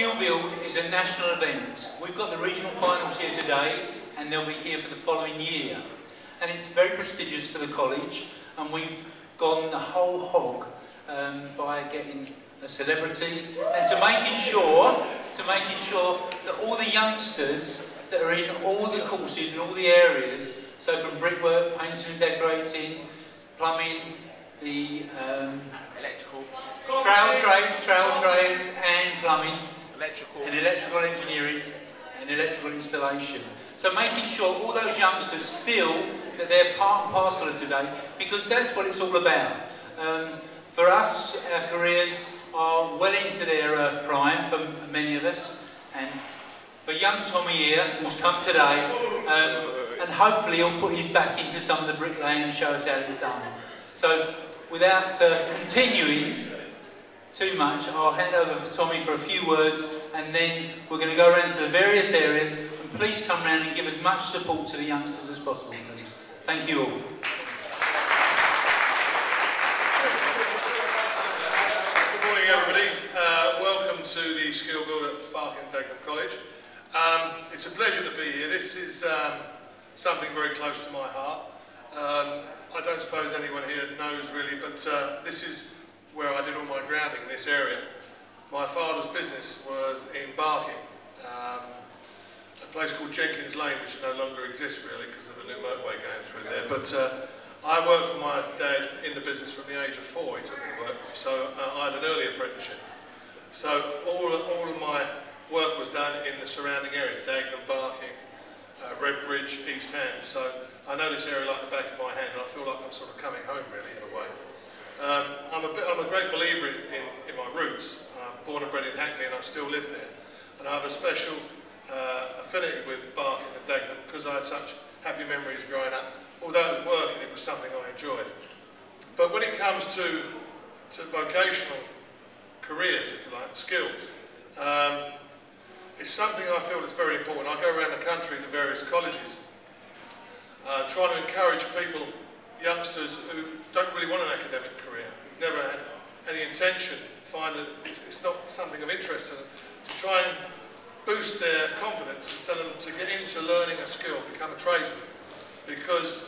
Skill Build is a national event. We've got the regional finals here today and they'll be here for the following year. And it's very prestigious for the college and we've gone the whole hog um, by getting a celebrity and to making sure to making sure that all the youngsters that are in all the courses and all the areas, so from brickwork, painting and decorating, plumbing, the um, electrical, trowel trades, trowel trades and plumbing, electrical, and electrical engineering and electrical installation. So making sure all those youngsters feel that they're part and parcel of today because that's what it's all about. Um, for us, our careers are well into their uh, prime for many of us and for young Tommy here who's come today um, and hopefully he'll put his back into some of the bricklaying and show us how it's done. So without uh, continuing too much, I'll hand over to Tommy for a few words and then we're going to go around to the various areas and please come around and give as much support to the youngsters as possible, please. Thank you all. Good morning, everybody. Uh, welcome to the Skill Build at Barking Dagenham College. Um, it's a pleasure to be here. This is um, something very close to my heart. Um, I don't suppose anyone here knows really, but uh, this is where I did all my grounding in this area. My father's business was in Barking, um, a place called Jenkins Lane, which no longer exists really because of the new motorway going through there. But uh, I worked for my dad in the business from the age of four, he took me to work, so uh, I had an early apprenticeship. So all, all of my work was done in the surrounding areas, Dagenham, Barking, uh, Redbridge, East Ham. So I know this area like the back of my hand and I feel like I'm sort of coming home really in a way. Um, I'm, a bit, I'm a great believer in, in, in my roots. I'm born and bred in Hackney and I still live there. And I have a special uh, affinity with Barking and Dagenham because I had such happy memories growing up although it was work it was something I enjoyed. But when it comes to, to vocational careers, if you like, skills, um, it's something I feel is very important. I go around the country to various colleges, uh, trying to encourage people, youngsters who don't really want an academic career, never had any intention, find that it's not something of interest to them, to try and boost their confidence and tell them to get into learning a skill, become a tradesman because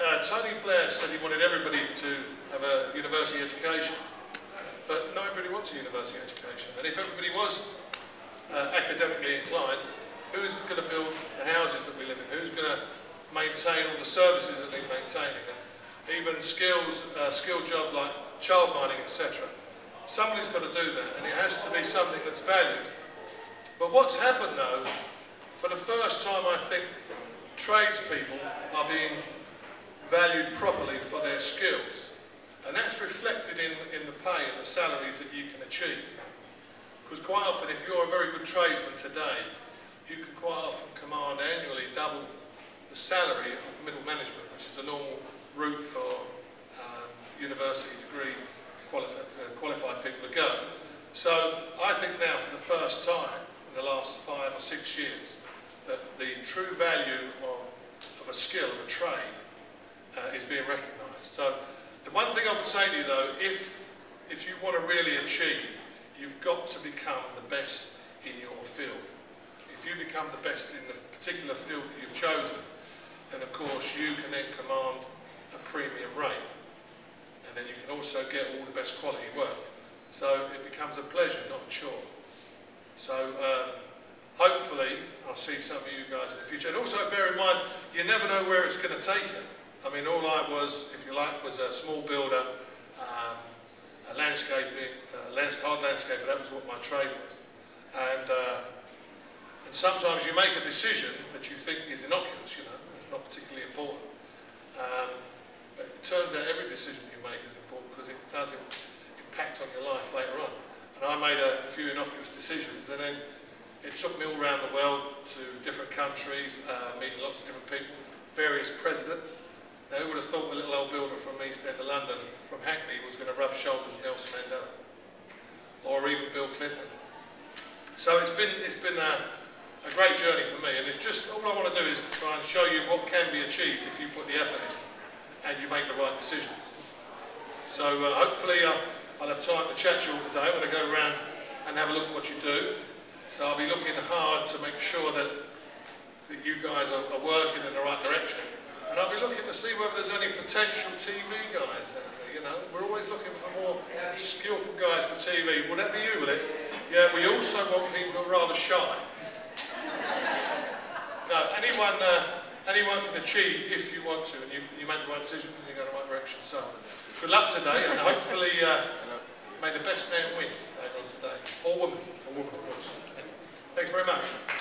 uh, Tony Blair said he wanted everybody to have a university education, but not everybody wants a university education. And if everybody was uh, academically inclined, who's going to build the houses that we live in? Who's going to maintain all the services that need maintaining? And even skills, uh, skilled jobs like child minding, etc. Somebody's got to do that, and it has to be something that's valued. But what's happened though, for the first time I think tradespeople are being valued properly for their skills. And that's reflected in, in the pay and the salaries that you can achieve. Because quite often, if you're a very good tradesman today, you can quite often command annually double the salary of middle management, which is the normal route for um, university degree qualified, uh, qualified people to go. So I think now for the first time in the last five or six years, that the true value of, of a skill, of a trade, uh, is being recognised. So the one thing I would say to you though, if, if you want to really achieve, you've got to become the best in your field. If you become the best in the particular field that you've chosen, then of course you can then command a premium rate. And then you can also get all the best quality work. So it becomes a pleasure, not a chore. So um, hopefully I'll see some of you guys in the future. And also bear in mind, you never know where it's going to take you. I mean, all I was, if you like, was a small builder, um, a landscaping, uh, lands hard landscaper, that was what my trade was. And, uh, and sometimes you make a decision that you think is innocuous, you know, it's not particularly important. Um, but it turns out every decision you make is important because it does impact on your life later on. And I made a few innocuous decisions and then it took me all around the world to different countries, uh, meeting lots of different people, various presidents. Now, who would have thought the little old builder from East End of London, from Hackney, was going to rub shoulders with Nelson Mandela, or even Bill Clinton. So it's been, it's been a, a great journey for me, and it's just, all I want to do is try and show you what can be achieved if you put the effort in, and you make the right decisions. So uh, hopefully I'll, I'll have time to chat to you all today. when to go around and have a look at what you do. So I'll be looking hard to make sure that, that you guys are, are working in the right direction. And I'll be looking to see whether there's any potential TV guys you know. We're always looking for more skillful guys for TV. Will that be you, will it? Yeah, we also want people who are rather shy. No, anyone, uh, anyone can achieve if you want to, and you, you make the right decision and you go in the right direction. So, good luck today, and hopefully, uh, may the best man win later on today. Or woman, or woman, of course. Thanks very much.